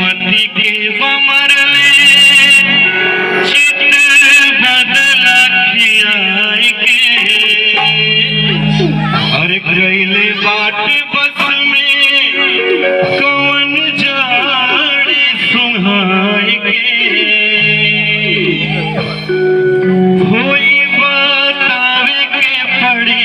मती के बदला खियाई के अरे बाट बस में कौन जाड़ी सुहाई के होई बतावे के पड़ी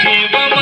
ಶಿವಮ